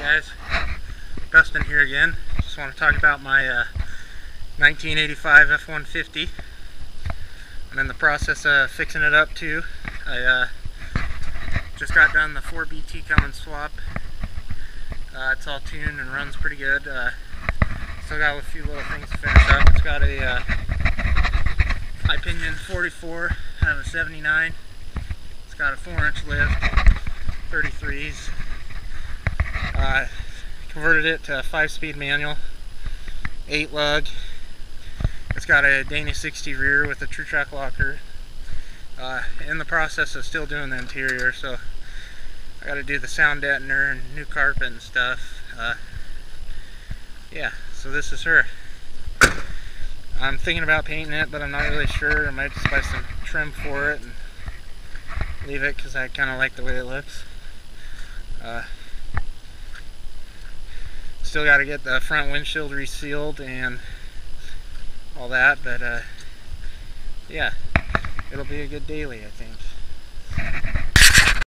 guys, Dustin here again. Just want to talk about my uh, 1985 F-150. I'm in the process of fixing it up too. I uh, just got done the 4BT Cummins swap. Uh, it's all tuned and runs pretty good. Uh, still got a few little things to finish up. It's got a uh, high pinion 44 out of a 79. It's got a 4 inch lift, 33s. Uh, converted it to a 5 speed manual, 8 lug. It's got a Dana 60 rear with a true track locker. Uh, in the process of still doing the interior, so I got to do the sound deadener and new carpet and stuff. Uh, yeah, so this is her. I'm thinking about painting it, but I'm not really sure. I might just buy some trim for it and leave it because I kind of like the way it looks. Uh, still got to get the front windshield resealed and all that, but uh, yeah, it'll be a good daily, I think.